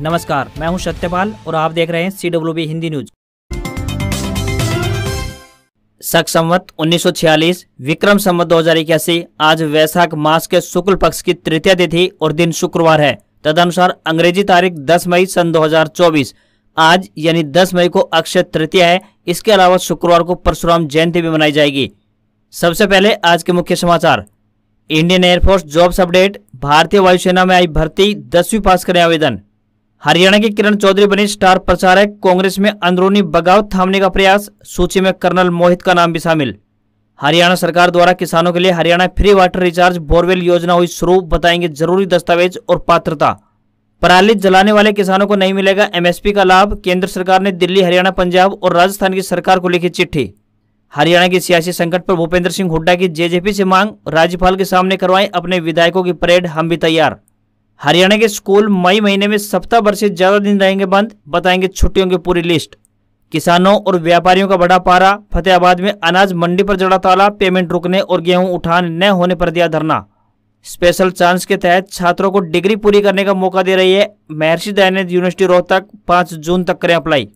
नमस्कार, मैं हूँ सत्यपाल और आप देख रहे हैं C W B Hindi news. शक संवत 1946 विक्रम संवत दो हज़ार इक्यासी, आज वैशाख मास के शुक्ल पक्ष की तृतीय तिथि और दिन शुक्रवार है। तदनुसार अंग्रेज़ी तारीख 10 मई सन 2024 आज यानी 10 मई को अक्षय तृतीय है। इसके अलावा शुक्रवार को परशुराम जयंती भी मनाई जाएगी। सबसे पहले आज के मुख्य समाचार। इंडियन एयरफोर्स जॉब्स अपडेट, भारतीय वायुसेना में आई भर्ती, दसवीं पास करें आवेदन। हरियाणा की किरण चौधरी बनी स्टार प्रचारक, कांग्रेस में अंदरूनी बगावत थामने का प्रयास, सूची में कर्नल मोहित का नाम भी शामिल। हरियाणा सरकार द्वारा किसानों के लिए Haryana free water recharge borewell योजना हुई शुरू, बताएँगे ज़रूरी दस्तावेज़ और पात्रता। पराली जलाने वाले किसानों को नहीं मिलेगा एमएसपी का लाभ, केंद्र सरकार ने दिल्ली, हरियाणा, पंजाब और राजस्थान की सरकार को लिखी चिट्ठी। हरियाणा के सियासी संकट पर भूपेंद्र सिंह हुड्डा की जेजेपी से मांग, राज्यपाल के सामने करवाएँ अपने विधायकों की परेड, हम भी तैयार। हरियाणा के स्कूल मई महीने में सप्ताह भर से ज़्यादा दिन रहेंगे बंद, बताएँगे छुट्टियों की पूरी लिस्ट। किसानों और व्यापारियों का बड़ा पारा, फतेहाबाद में अनाज मंडी पर जड़ा ताला, पेमेंट रुकने और गेहूँ उठान न होने पर दिया धरना। स्पेशल चांस के तहत छात्रों को डिग्री पूरी करने का मौका दे रही है महर्षि दयानंद यूनिवर्सिटी रोहतक, पाँच जून तक करें अप्लाई।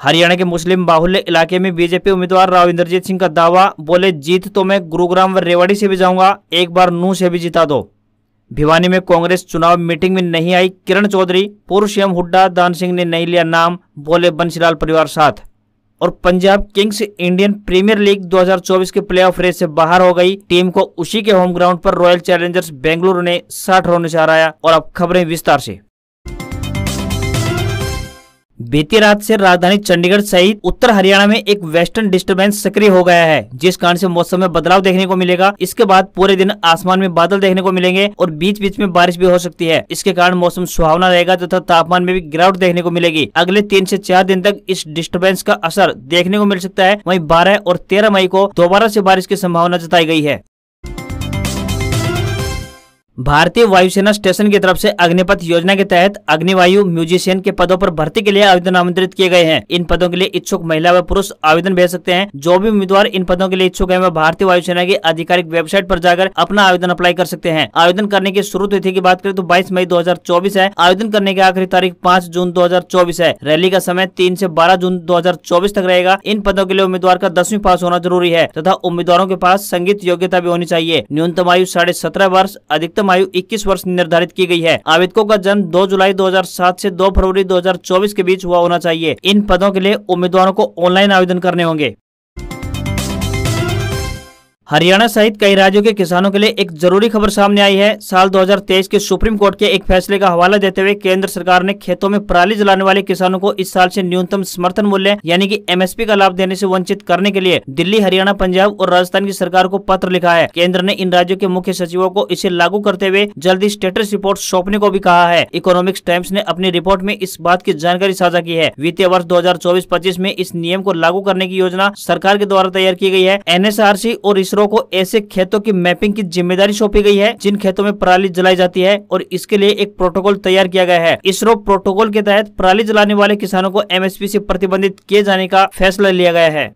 हरियाणा के मुस्लिम बाहुल्य इलाके में बीजेपी उम्मीदवार राव इंद्रजीत सिंह का दावा, बोले, जीत तो मैं गुरुग्राम व रेवाड़ी से भी जाऊँगा, एक बार नू से भी जिता दो। भिवानी में कांग्रेस चुनाव मीटिंग में नहीं आई किरण चौधरी, पूर्व सीएम हुड्डा, दान सिंह ने नहीं लिया नाम, बोले बंसीलाल परिवार साथ। और Punjab Kings Indian Premier League 2024 के प्लेऑफ रेस से बाहर हो गई। टीम को उसी के होम ग्राउंड पर रॉयल चैलेंजर्स बेंगलुरु ने 60 रनों से हराया। और अब खबरें विस्तार से। बीती रात से राजधानी चंडीगढ़ सहित उत्तर हरियाणा में एक वेस्टर्न डिस्टरबेंस सक्रिय हो गया है, जिस कारण से मौसम में बदलाव देखने को मिलेगा। इसके बाद पूरे दिन आसमान में बादल देखने को मिलेंगे और बीच बीच में बारिश भी हो सकती है। इसके कारण मौसम सुहावना रहेगा तथा तो तापमान में भी गिरावट देखने को मिलेगी। अगले तीन ऐसी चार दिन तक इस डिस्टर्बेंस का असर देखने को मिल सकता है। वही बारह और तेरह मई को दोबारा ऐसी बारिश की संभावना जताई गई है। भारतीय वायुसेना स्टेशन की तरफ़ से अग्निपथ योजना के तहत अग्निवायु म्यूजिशियन के पदों पर भर्ती के लिए आवेदन आमंत्रित किए गए हैं। इन पदों के लिए इच्छुक महिला व पुरुष आवेदन भेज सकते हैं। जो भी उम्मीदवार इन पदों के लिए इच्छुक है वह भारतीय वायुसेना की आधिकारिक वेबसाइट पर जाकर अपना आवेदन अप्लाई कर सकते हैं। आवेदन करने की शुरू तिथि की बात करें तो बाईस मई दो हज़ार चौबीस है। आवेदन करने की आखिरी तारीख पाँच जून दो हज़ार चौबीस है। रैली का समय तीन ऐसी बारह जून दो हज़ार चौबीस तक रहेगा। इन पदों के लिए उम्मीदवार का दसवीं पास होना ज़रूरी है तथा उम्मीदवारों के पास संगीत योग्यता भी होनी चाहिए। न्यूनतम आयु साढ़े वर्ष, अधिकतम अधिकतम आयु 21 वर्ष निर्धारित की गई है। आवेदकों का जन्म 2 जुलाई 2007 से 2 फरवरी 2024 के बीच हुआ होना चाहिए। इन पदों के लिए उम्मीदवारों को ऑनलाइन आवेदन करने होंगे। हरियाणा सहित कई राज्यों के किसानों के लिए एक ज़रूरी खबर सामने आई है। साल 2023 के सुप्रीम कोर्ट के एक फैसले का हवाला देते हुए केंद्र सरकार ने खेतों में पराली जलाने वाले किसानों को इस साल से न्यूनतम समर्थन मूल्य, यानी कि एमएसपी का लाभ देने से वंचित करने के लिए दिल्ली, हरियाणा, पंजाब और राजस्थान की सरकार को पत्र लिखा है। केंद्र ने इन राज्यों के मुख्य सचिवों को इसे लागू करते हुए जल्दी स्टेटस रिपोर्ट सौंपने को भी कहा है। इकोनॉमिक्स टाइम्स ने अपनी रिपोर्ट में इस बात की जानकारी साझा की है। वित्तीय वर्ष दो हज़ार में इस नियम को लागू करने की योजना सरकार के द्वारा तैयार की गई है। एनएसआरसी और इसरो को ऐसे खेतों की मैपिंग की ज़िम्मेदारी सौंपी गई है, जिन खेतों में पराली जलाई जाती है और इसके लिए एक प्रोटोकॉल तैयार किया गया है। इसरो प्रोटोकॉल के तहत पराली जलाने वाले किसानों को एमएसपी से प्रतिबंधित किए जाने का फैसला लिया गया है।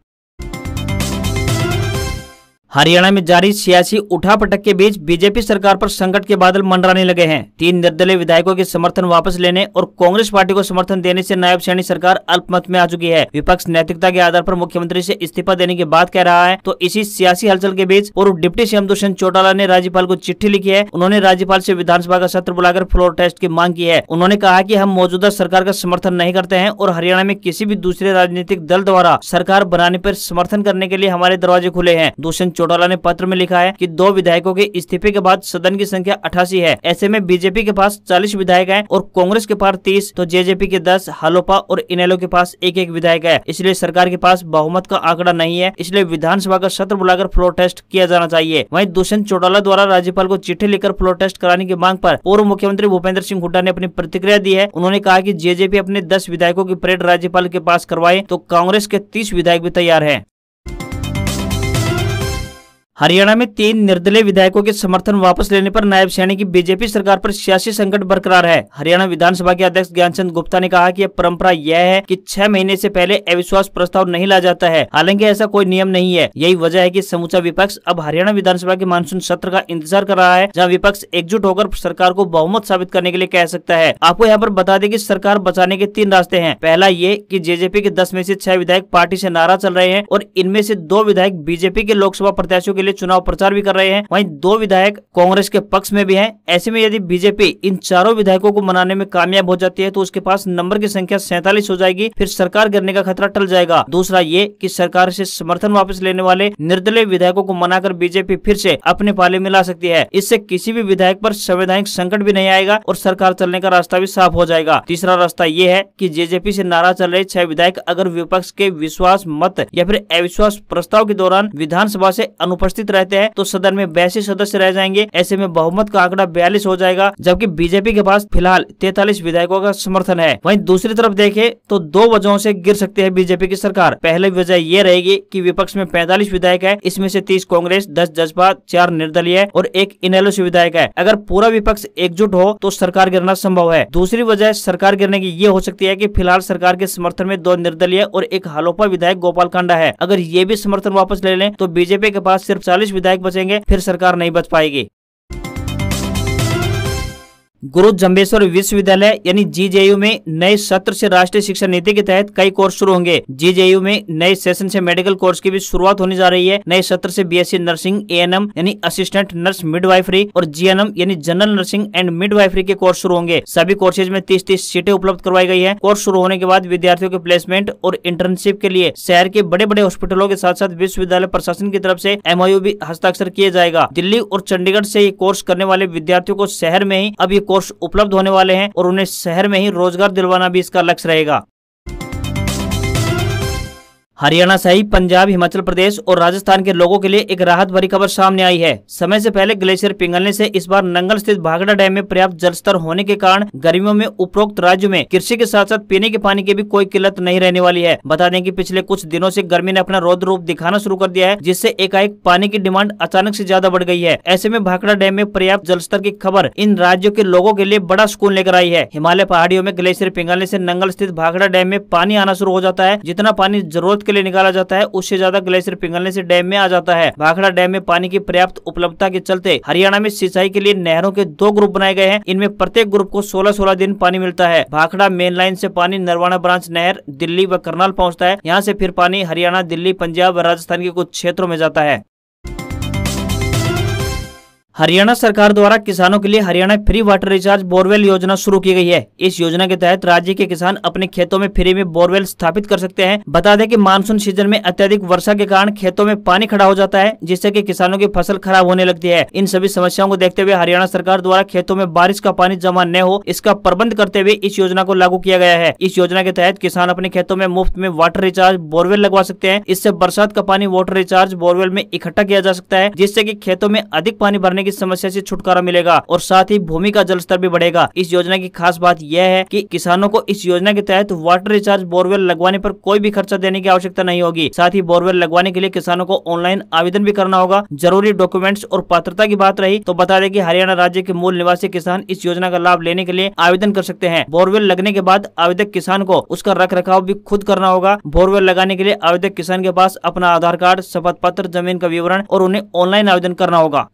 हरियाणा में जारी सियासी उठापटक के बीच बीजेपी सरकार पर संकट के बादल मंडराने लगे हैं। तीन निर्दलीय विधायकों के समर्थन वापस लेने और कांग्रेस पार्टी को समर्थन देने से नायब श्रेणी सरकार अल्पमत में आ चुकी है। विपक्ष नैतिकता के आधार पर मुख्यमंत्री से इस्तीफा देने की बात कह रहा है। तो इसी सियासी हलचल के बीच पूर्व डिप्टी सीएम दुष्यंत चौटाला ने राज्यपाल को चिट्ठी लिखी है। उन्होंने राज्यपाल ऐसी विधानसभा का सत्र बुलाकर फ्लोर टेस्ट की मांग की है। उन्होंने कहा की हम मौजूदा सरकार का समर्थन नहीं करते हैं और हरियाणा में किसी भी दूसरे राजनीतिक दल द्वारा सरकार बनाने आरोप समर्थन करने के लिए हमारे दरवाजे खुले हैं। दुष्यंत चौटाला ने पत्र में लिखा है कि दो विधायकों के इस्तीफे के बाद सदन की संख्या अठासी है। ऐसे में बीजेपी के पास चालीस विधायक है और कांग्रेस के पास तीस तो जेजेपी के दस, हलोपा और इनेलो के पास एक एक विधायक है। इसलिए सरकार के पास बहुमत का आंकड़ा नहीं है, इसलिए विधानसभा का सत्र बुलाकर फ्लोर टेस्ट किया जाना चाहिए। वही दुष्यंत चौटाला द्वारा राज्यपाल को चिट्ठी लिखकर फ्लोर टेस्ट कराने की मांग पर पूर्व मुख्यमंत्री भूपेंद्र सिंह हुड्डा ने अपनी प्रतिक्रिया दी है। उन्होंने कहा की जेजेपी अपने दस विधायकों की परेड राज्यपाल के पास करवाए तो कांग्रेस के तीस विधायक भी तैयार है। हरियाणा में तीन निर्दलीय विधायकों के समर्थन वापस लेने पर नायब सैनी की बीजेपी सरकार पर सियासी संकट बरकरार है। हरियाणा विधानसभा के अध्यक्ष ज्ञानचंद गुप्ता ने कहा कि यह परंपरा यह है कि छह महीने से पहले अविश्वास प्रस्ताव नहीं ला जाता है। हालाँकि ऐसा कोई नियम नहीं है। यही वजह है की समूचा विपक्ष अब हरियाणा विधानसभा के मानसून सत्र का इंतज़ार कर रहा है, जहाँ विपक्ष एकजुट होकर सरकार को बहुमत साबित करने के लिए कह सकता है। आपको यहाँ पर बता दें की सरकार बचाने के तीन रास्ते है। पहला ये की जेजेपी के दस में से छह विधायक पार्टी ऐसी नारा चल रहे हैं और इनमें से दो विधायक बीजेपी के लोकसभा प्रत्याशियों के लिए चुनाव प्रचार भी कर रहे हैं। वहीं दो विधायक कांग्रेस के पक्ष में भी हैं। ऐसे में यदि बीजेपी इन चारों विधायकों को मनाने में कामयाब हो जाती है तो उसके पास नंबर की संख्या सैतालीस हो जाएगी, फिर सरकार गिरने का खतरा टल जाएगा। दूसरा ये की सरकार ऐसी समर्थन वापस लेने वाले निर्दलीय विधायकों को मनाकर बीजेपी फिर से अपने पाले में ला सकती है। इससे किसी भी विधायक पर संवैधानिक संकट भी नहीं आएगा और सरकार चलने का रास्ता भी साफ़ हो जाएगा। तीसरा रास्ता ये है की जेजेपी ऐसी नाराज़ चल रहे छह विधायक अगर विपक्ष के विश्वास मत या फिर अविश्वास प्रस्ताव के दौरान विधानसभा से अनुपस्थित रहते हैं तो सदन में बयासी सदस्य रह जाएँगे। ऐसे में बहुमत का आंकड़ा बयालीस हो जाएगा, जबकि बीजेपी के पास फ़िलहाल तैतालीस विधायकों का समर्थन है। वहीं दूसरी तरफ़ देखे तो दो वजहों से गिर सकती है बीजेपी की सरकार। पहले वजह ये रहेगी कि विपक्ष में पैंतालीस विधायक है, इसमें से तीस कांग्रेस, दस जजपा चार निर्दलीय और एक इनेलो से विधायक है। अगर पूरा विपक्ष एकजुट हो तो सरकार गिरना संभव है। दूसरी वजह सरकार गिरने की ये हो सकती है की फ़िलहाल सरकार के समर्थन में दो निर्दलीय और एक हालोपा विधायक गोपाल कांडा है। अगर ये भी समर्थन वापस ले लें तो बीजेपी के पास सिर्फ़ चालीस विधायक बचेंगे फिर सरकार नहीं बच पाएगी। गुरु जम्बेश्वर विश्वविद्यालय यानी जीजेयू में नए सत्र से राष्ट्रीय शिक्षा नीति के तहत कई कोर्स शुरू होंगे। जीजेयू में नए सेशन से मेडिकल कोर्स की भी शुरुआत होने जा रही है। नए सत्र से बीएससी नर्सिंग, एएनएम यानी असिस्टेंट नर्स मिडवाइफरी और जीएनएम यानी जनरल नर्सिंग एंड मिडवाइफरी के कोर्स शुरू होंगे। सभी कोर्सेज में तीस तीस सीटें उपलब्ध करवाई गई है। कोर्स शुरू होने के बाद विद्यार्थियों के प्लेसमेंट और इंटर्नशिप के लिए शहर के बड़े बड़े हॉस्पिटलों के साथ साथ विश्वविद्यालय प्रशासन की तरफ़ से एमओयू भी हस्ताक्षर किए जाएगा। दिल्ली और चंडीगढ़ से ये कोर्स करने वाले विद्यार्थियों को शहर में ही ये कोर्स उपलब्ध होने वाले हैं और उन्हें शहर में ही रोज़गार दिलवाना भी इसका लक्ष्य रहेगा। हरियाणा सहित पंजाब, हिमाचल प्रदेश और राजस्थान के लोगों के लिए एक राहत भरी खबर सामने आई है। समय से पहले ग्लेशियर पिघलने से इस बार नंगल स्थित भागड़ा डैम में पर्याप्त जलस्तर होने के कारण गर्मियों में उपरोक्त राज्य में कृषि के साथ साथ पीने के पानी की भी कोई किल्लत नहीं रहने वाली है। बता दें की पिछले कुछ दिनों ऐसी गर्मी ने अपना रौद्र रूप दिखाना शुरू कर दिया है, जिससे एकाएक पानी की डिमांड अचानक ऐसी ज़्यादा बढ़ गई है। ऐसे में भाखड़ा डैम में पर्याप्त जलस्तर की खबर इन राज्यों के लोगों के लिए बड़ा सुकून लेकर आई है। हिमालय पहाड़ियों में ग्लेशियर पिघलने ऐसी नंगल स्थित भाखड़ा डैम में पानी आना शुरू हो जाता है, जितना पानी ज़रूरत के लिए निकाला जाता है, उससे ज़्यादा ग्लेशियर पिघलने से डैम में आ जाता है। भाखड़ा डैम में पानी की पर्याप्त उपलब्धता के चलते हरियाणा में सिंचाई के लिए नहरों के दो ग्रुप बनाए गए हैं। इनमें प्रत्येक ग्रुप को 16-16 दिन पानी मिलता है। भाखड़ा मेन लाइन ऐसी पानी नरवाना ब्रांच नहर, दिल्ली व करनाल पहुँचता है। यहाँ ऐसी फिर पानी हरियाणा, दिल्ली, पंजाब व राजस्थान के कुछ क्षेत्रों में जाता है। हरियाणा सरकार द्वारा किसानों के लिए Haryana free water recharge borewell योजना शुरू की गई है। इस योजना के तहत राज्य के किसान अपने खेतों में फ्री में बोरवेल स्थापित कर सकते हैं। बता दें कि मानसून सीज़न में अत्यधिक वर्षा के कारण खेतों में पानी खड़ा हो जाता है, जिससे कि किसानों की फ़सल खराब होने लगती है। इन सभी समस्याओं को देखते हुए हरियाणा सरकार द्वारा खेतों में बारिश का पानी जमा न हो, इसका प्रबंध करते हुए इस योजना को लागू किया गया है। इस योजना के तहत किसान अपने खेतों में मुफ़्त में वाटर रिचार्ज बोरवेल लगवा सकते हैं। इससे बरसात का पानी वाटर रिचार्ज बोरवेल में इकट्ठा किया जा सकता है, जिससे की खेतों में अधिक पानी भरने की समस्या से छुटकारा मिलेगा और साथ ही भूमि का जल स्तर भी बढ़ेगा। इस योजना की खास बात यह है कि किसानों को इस योजना के तहत वाटर रिचार्ज बोरवेल लगवाने पर कोई भी खर्चा देने की आवश्यकता नहीं होगी। साथ ही बोरवेल लगवाने के लिए किसानों को ऑनलाइन आवेदन भी करना होगा। ज़रूरी डॉक्यूमेंट्स और पात्रता की बात रही तो बता दें कि हरियाणा राज्य के मूल निवासी किसान इस योजना का लाभ लेने के लिए आवेदन कर सकते हैं। बोरवेल लगने के बाद आवेदक किसान को उसका रख रखाव भी खुद करना होगा। बोरवेल लगाने के लिए आवेदक किसान के पास अपना आधार कार्ड शपथ पत्र ज़मीन का विवरण और उन्हें ऑनलाइन आवेदन करना होगा।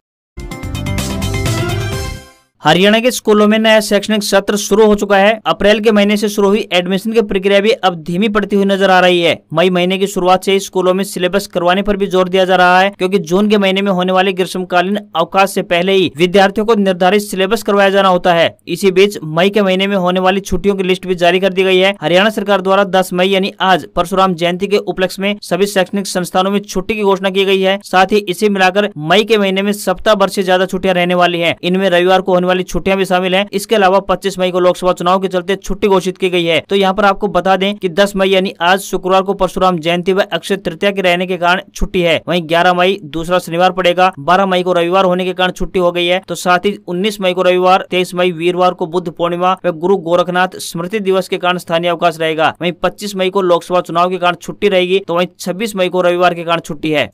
हरियाणा के स्कूलों में नया शैक्षणिक सत्र शुरू हो चुका है। अप्रैल के महीने से शुरू हुई एडमिशन की प्रक्रिया भी अब धीमी पड़ती हुई नज़र आ रही है। मई महीने की शुरुआत से स्कूलों में सिलेबस करवाने पर भी ज़ोर दिया जा रहा है, क्योंकि जून के महीने में होने वाले ग्रीष्मकालीन अवकाश से पहले ही विद्यार्थियों को निर्धारित सिलेबस करवाया जाना होता है। इसी बीच मई के महीने में होने वाली छुट्टियों की लिस्ट भी जारी कर दी गई है। हरियाणा सरकार द्वारा दस मई यानी आज परशुराम जयंती के उपलक्ष्य में सभी शैक्षणिक संस्थानों में छुट्टी की घोषणा की गई है। साथ ही इसे मिलाकर मई के महीने में सप्ताह भर से ज़्यादा छुट्टियाँ रहने वाली है। इनमें रविवार को होने वाली छुट्टियाँ भी शामिल है। इसके अलावा 25 मई को लोकसभा चुनाव के चलते छुट्टी घोषित की गई है। तो यहाँ पर आपको बता दें की दस मई यानी आज शुक्रवार को परशुराम जयंती व अक्षय तृतीया के रहने के कारण छुट्टी है। वही ग्यारह मई दूसरा शनिवार पड़ेगा। 12 मई को रविवार होने के कारण छुट्टी हो गई है। तो साथ ही उन्नीस मई को रविवार, तेईस मई वीरवार को बुद्ध पूर्णिमा व गुरु गोरखनाथ स्मृति दिवस के कारण स्थानीय अवकाश रहेगा। वहीं पच्चीस मई को लोकसभा चुनाव के कारण छुट्टी रहेगी। तो वहीं छब्बीस मई को रविवार के कारण छुट्टी है।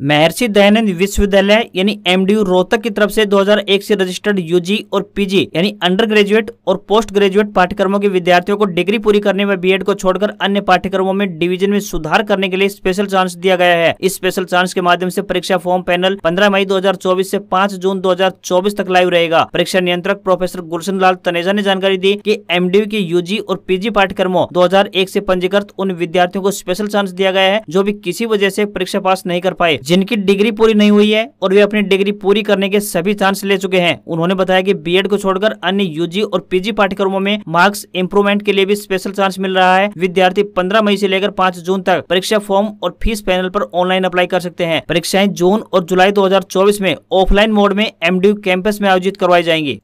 महर्षि दयानंद विश्वविद्यालय, यानी एमडीयू रोहतक की तरफ़ से 2001 से रजिस्टर्ड यूजी और पीजी यानी अंडर ग्रेजुएट और पोस्ट ग्रेजुएट पाठ्यक्रमों के विद्यार्थियों को डिग्री पूरी करने में बीएड को छोड़कर अन्य पाठ्यक्रमों में डिवीज़न में सुधार करने के लिए स्पेशल चांस दिया गया है। इस स्पेशल चांस के माध्यम ऐसी परीक्षा फॉर्म पैनल पंद्रह मई दो से पाँच जून दो हज़ार चौबीस तक लाइव रहेगा। परीक्षा नियंत्रक प्रोफेसर गुलशन लाल तनेजा ने जानकारी दी की एम के यूजी और पीजी पाठ्यक्रमों दो से पंजीकृत उन विद्यार्थियों को स्पेशल चांस दिया गया है, जो भी किसी वजह ऐसी परीक्षा पास नहीं कर पाए। जिनकी डिग्री पूरी नहीं हुई है और वे अपनी डिग्री पूरी करने के सभी चांस ले चुके हैं। उन्होंने बताया कि बीएड को छोड़कर अन्य यूजी और पीजी पाठ्यक्रमों में मार्क्स इम्प्रूवमेंट के लिए भी स्पेशल चांस मिल रहा है। विद्यार्थी पंद्रह मई से लेकर पाँच जून तक परीक्षा फॉर्म और फ़ीस पैनल पर ऑनलाइन अप्लाई कर सकते हैं। परीक्षाएँ जून और जुलाई दो हज़ार चौबीस में ऑफलाइन मोड में एमडी कैंपस में आयोजित करवाई जाएँगी।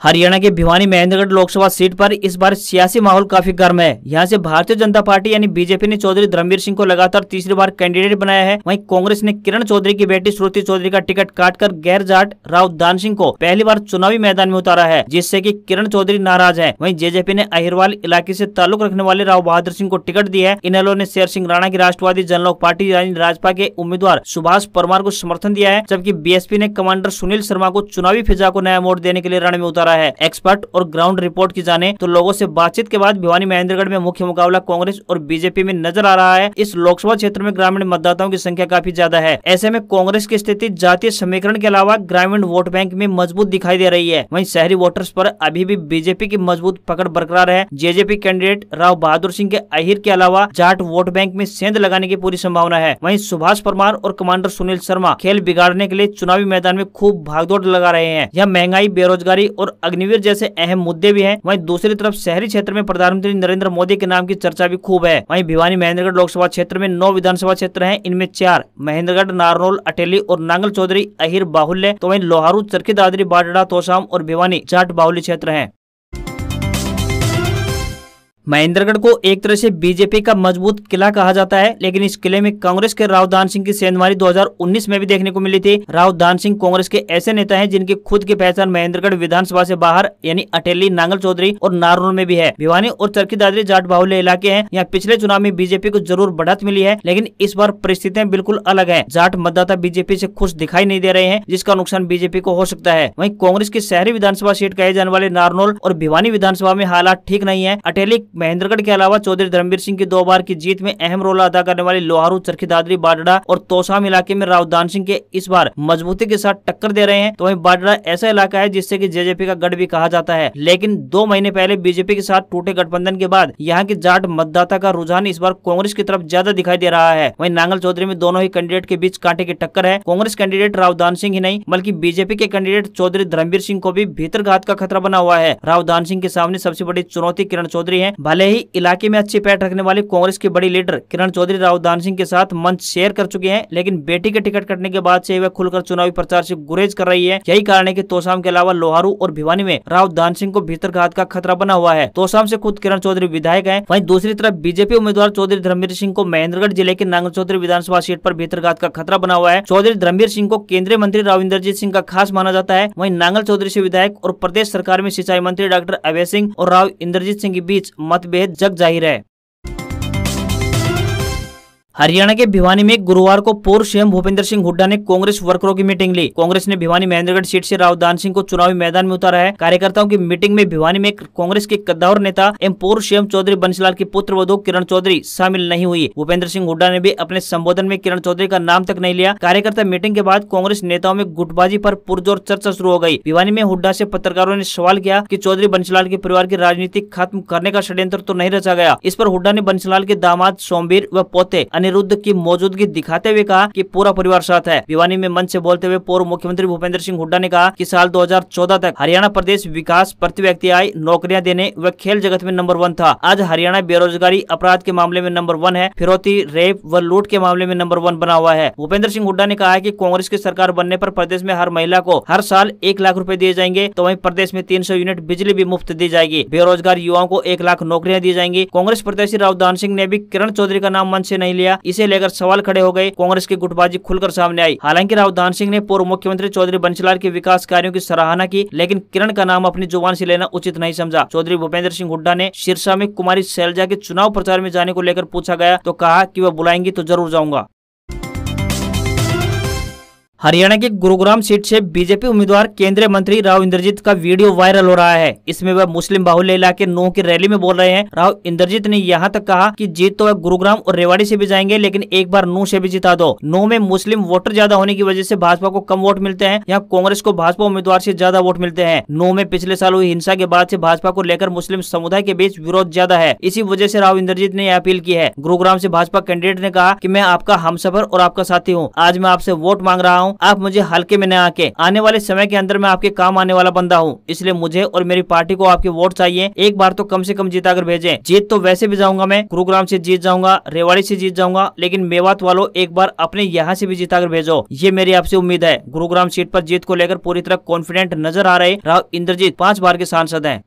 हरियाणा के भिवानी महेंद्रगढ़ लोकसभा सीट पर इस बार सियासी माहौल काफ़ी गर्म है। यहाँ से भारतीय जनता पार्टी यानी बीजेपी ने चौधरी धर्मवीर सिंह को लगातार तीसरी बार कैंडिडेट बनाया है। वहीं कांग्रेस ने किरण चौधरी की बेटी श्रुति चौधरी का टिकट काटकर गैर जाट राव दान सिंह को पहली बार चुनावी मैदान में उतारा है, जिससे की किरण चौधरी नाराज़ है। वही जेजेपी ने अहिरवाल इलाके ऐसी ताल्लुक रखने वाले राव बहादुर सिंह को टिकट दिया है। इनलो ने शेर सिंह राणा की राष्ट्रवादी जनलोक पार्टी यानी राजपा के उम्मीदवार सुभाष परमार को समर्थन दिया है, जबकि बीएसपी ने कमांडर सुनील शर्मा को चुनावी फिजा को नया मोड़ देने के लिए रण में उतारा है। एक्सपर्ट और ग्राउंड रिपोर्ट की जाने तो लोगों से बातचीत के बाद भिवानी महेंद्रगढ़ में मुख्य मुकाबला कांग्रेस और बीजेपी में नज़र आ रहा है। इस लोकसभा क्षेत्र में ग्रामीण मतदाताओं की संख्या काफ़ी ज़्यादा है। ऐसे में कांग्रेस की स्थिति जातीय समीकरण के अलावा ग्रामीण वोट बैंक में मज़बूत दिखाई दे रही है। वही शहरी वोटर्स पर अभी भी बीजेपी की मज़बूत पकड़ बरकरार है। जेजेपी कैंडिडेट राव बहादुर सिंह के अहिर के अलावा जाट वोट बैंक में सेंध लगाने की पूरी संभावना है। वहीं सुभाष परमार और कमांडर सुनील शर्मा खेल बिगाड़ने के लिए चुनावी मैदान में खूब भागदौड़ लगा रहे हैं। यह महँगाई, बेरोजगारी और अग्निवीर जैसे अहम मुद्दे भी हैं। वहीं दूसरी तरफ़ शहरी क्षेत्र में प्रधानमंत्री नरेंद्र मोदी के नाम की चर्चा भी खूब है। वहीं भिवानी महेंद्रगढ़ लोकसभा क्षेत्र में नौ विधानसभा क्षेत्र है। इनमें चार, महेंद्रगढ़, नारनौल, अटेली और नांगल चौधरी अहिर बाहुल्य। तो वही लोहारू, चरखी दादरी बाडड़ा तोसाम और भिवानी जाट बाहुली क्षेत्र है। महेंद्रगढ़ को एक तरह से बीजेपी का मज़बूत किला कहा जाता है, लेकिन इस किले में कांग्रेस के राव दान सिंह की सेंधमारी 2019 में भी देखने को मिली थी। राव दान सिंह कांग्रेस के ऐसे नेता हैं जिनकी खुद की पहचान महेंद्रगढ़ विधानसभा से बाहर, यानी अटेली, नांगल चौधरी और नारनौल में भी है। भिवानी और चरखी दादरी जाट बाहुल्य इलाके हैं। यहाँ पिछले चुनाव में बीजेपी को ज़रूर बढ़त मिली है, लेकिन इस बार परिस्थितियाँ बिल्कुल अलग है। जाट मतदाता बीजेपी ऐसी खुश दिखाई नहीं दे रहे हैं, जिसका नुकसान बीजेपी को हो सकता है। वही कांग्रेस की शहरी विधानसभा सीट कहे जाने वाले नारनौल और भिवानी विधानसभा में हालात ठीक नहीं है। अटेली महेंद्रगढ़ के अलावा चौधरी धर्मवीर सिंह की दो बार की जीत में अहम रोल अदा करने वाली लोहारू, चरखी दादरी, बाडड़ा और तोसाम इलाके में राव दान सिंह के इस बार मजबूती के साथ टक्कर दे रहे हैं। तो वही बाडड़ा ऐसा इलाका है जिससे की जेजेपी का गढ़ भी कहा जाता है। लेकिन दो महीने पहले बीजेपी के साथ टूटे गठबंधन के बाद यहाँ के जाट मतदाता का रुझान इस बार कांग्रेस की तरफ़ ज़्यादा दिखाई दे रहा है। वही नांगल चौधरी में दोनों ही कैंडिडेट के बीच कांटे की टक्कर है। कांग्रेस कैंडिडेट राव दान सिंह ही नहीं, बल्कि बीजेपी के कैंडिडेट चौधरी धर्मवीर सिंह को भी भीतर घात का खतरा बना हुआ है। राव दान सिंह के सामने सबसे बड़ी चुनौती किरण चौधरी है। भले ही इलाके में अच्छी पैठ रखने वाली कांग्रेस की बड़ी लीडर किरण चौधरी राहुल दान सिंह के साथ मंच शेयर कर चुके हैं, लेकिन बेटी के टिकट कटने के बाद से वह खुलकर चुनावी प्रचार से गुरेज कर रही है। यही कारण है की तोसाम के अलावा लोहारू और भिवानी में राव दान सिंह को भीतर घात का खतरा बना हुआ है। तोसाम से खुद किरण चौधरी विधायक है। वही दूसरी तरफ़ बीजेपी उम्मीदवार चौधरी धर्मवीर सिंह को महेंद्रगढ़ ज़िले के नांगल चौधरी विधानसभा सीट पर भीतरघात का खतरा बना हुआ है। चौधरी धर्मवीर सिंह को केंद्रीय मंत्री राव इंद्रजीत सिंह का खास माना जाता है। वही नांगल चौधरी से विधायक और प्रदेश सरकार में सिंचाई मंत्री डॉक्टर अभय सिंह और राव इंद्रजीत सिंह के बीच मतभेद जग ज़ाहिर है। हरियाणा के भिवानी में गुरुवार को पूर्व सीएम भूपेंद्र सिंह हुड्डा ने कांग्रेस वर्करों की मीटिंग ली। कांग्रेस ने भिवानी महेंद्रगढ़ सीट से राव दान सिंह को चुनावी मैदान में उतारा है। कार्यकर्ताओं की मीटिंग में भिवानी में कांग्रेस के कद्दावर नेता एवं पूर्व सीएम चौधरी बंसीलाल की पुत्र वधु किरण चौधरी शामिल नहीं हुई। भूपेंद्र सिंह हुड्डा ने भी अपने संबोधन में किरण चौधरी का नाम तक नहीं लिया। कार्यकर्ता मीटिंग के बाद कांग्रेस नेताओं में गुटबाजी पर पुरजोर चर्चा शुरू हो गई भिवानी में हुड्डा से पत्रकारों ने सवाल किया की चौधरी बंसीलाल के परिवार की राजनीति खत्म करने का षड्यंत्र तो नहीं रचा गया। इस पर हुड्डा ने बंसीलाल के दामाद सोमवीर व पोते अनिरुद्ध की मौजूदगी दिखाते हुए कहा कि पूरा परिवार साथ है। भिवानी में मंच से बोलते हुए पूर्व मुख्यमंत्री भूपेंद्र सिंह हुड्डा ने कहा कि साल 2014 तक हरियाणा प्रदेश विकास प्रति व्यक्ति आय नौकरियाँ देने व खेल जगत में नंबर वन था। आज हरियाणा बेरोजगारी अपराध के मामले में नंबर वन है, फिरौती, रेप व लूट के मामले में नंबर वन बना हुआ है। भूपेंद्र सिंह हुड्डा ने कहा है की कांग्रेस की सरकार बनने आरोप प्रदेश में हर महिला को हर साल एक लाख रूपए दिए जाएँगे तो वही प्रदेश में तीन सौ यूनिट बिजली भी मुफ़्त दी जाएगी। बेरोजगार युवाओं को एक लाख नौकरियाँ दी जाएँगी। कांग्रेस प्रत्याशी राव दान सिंह ने भी किरण चौधरी का नाम मंच से नहीं लिया। इसे लेकर सवाल खड़े हो गए। कांग्रेस की गुटबाजी खुलकर सामने आई। हालाँकि राव दान सिंह ने पूर्व मुख्यमंत्री चौधरी बंशीलाल के विकास कार्यो की सराहना की, लेकिन किरण का नाम अपनी ज़ुबान ऐसी लेना उचित नहीं समझा। चौधरी भूपेंद्र सिंह हुड्डा ने सिरसा में कुमारी सैलजा के चुनाव प्रचार में जाने को लेकर पूछा गया तो कहा की वह बुलाएँगी तो ज़रूर जाऊँगा। हरियाणा के गुरुग्राम सीट से बीजेपी उम्मीदवार केंद्रीय मंत्री राव इंद्रजीत का वीडियो वायरल हो रहा है। इसमें वह मुस्लिम बाहुल्य इलाके नो की रैली में बोल रहे हैं। राव इंद्रजीत ने यहाँ तक कहा कि जीत तो वह गुरुग्राम और रेवाड़ी से भी जाएँगे, लेकिन एक बार नो से भी जिता दो। नो में मुस्लिम वोटर ज़्यादा होने की वजह से भाजपा को कम वोट मिलते हैं। यहाँ कांग्रेस को भाजपा उम्मीदवार से ज़्यादा वोट मिलते हैं। नो में पिछले साल हुई हिंसा के बाद से भाजपा को लेकर मुस्लिम समुदाय के बीच विरोध ज़्यादा है। इसी वजह से राव इंद्रजीत ने अपील की है। गुरुग्राम से भाजपा कैंडिडेट ने कहा की मैं आपका हम और आपका साथी हूँ। आज मैं आपसे वोट मांग रहा हूँ। आप मुझे हल्के हल्के में न आके। आने वाले समय के अंदर मैं आपके काम आने वाला बंदा हूँ। इसलिए मुझे और मेरी पार्टी को आपके वोट चाहिए। एक बार तो कम से कम जीता कर भेजे। जीत तो वैसे भी जाऊँगा मैं। गुरुग्राम से जीत जाऊँगा, रेवाड़ी से जीत जाऊँगा, लेकिन मेवात वालों एक बार अपने यहाँ से भी जीता कर भेजो। ये मेरी आपसे उम्मीद है। गुरुग्राम सीट पर जीत को लेकर पूरी तरह कॉन्फिडेंट नज़र आ रहे राव इंद्रजीत, पाँच बार के सांसद हैं।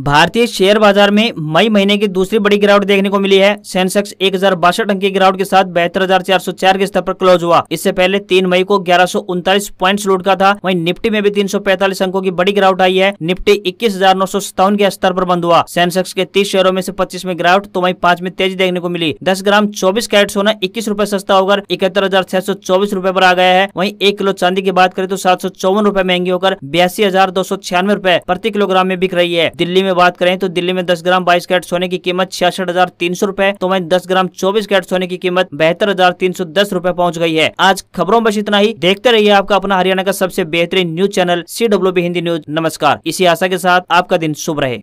भारतीय शेयर बाज़ार में मई महीने की दूसरी बड़ी गिरावट देखने को मिली है। सेंसेक्स एक हज़ार बासठ अंक की गिरावट के साथ बहत्तर हज़ार चार सौ चार के स्तर पर क्लोज हुआ। इससे पहले तीन मई को ग्यारह सौ उनतालीस पॉइंट लूट का था। वहीं निफ्टी में भी तीन सौ पैंतालीस अंकों की बड़ी गिरावट आई है। निफ्टी इक्कीस हज़ार नौ सौ सत्तावन के स्तर पर बंद हुआ। सेंसेक्स के तीस शेयरों में से पच्चीस में गिरावट तो वही पाँच में तेज़ी देखने को मिली। दस ग्राम चौबीस कैरेट सोना इक्कीस रूपए सस्ता होकर इकहत्तर हज़ार छह सौ चौबीस रूपए पर आ गया है। वहीं एक किलो चांदी की बात करें तो सात सौ चौवन रूपए महँगी होकर बयासी हज़ार दो सौ छियानवे रूपए प्रति किलोग्राम में बिक रही है। दिल्ली में बात करें तो दिल्ली में 10 ग्राम 22 कैरेट सोने की कीमत छियासठ हज़ार तीन सौ रूपए तो वहीं 10 ग्राम 24 कैरेट सोने की कीमत बेहतर हज़ार तीन सौ दस रूपए पहुँच गई है। आज खबरों बस इतना ही। देखते रहिए आपका अपना हरियाणा का सबसे बेहतरीन news channel C W Hindi news. नमस्कार। इसी आशा के साथ आपका दिन शुभ रहे।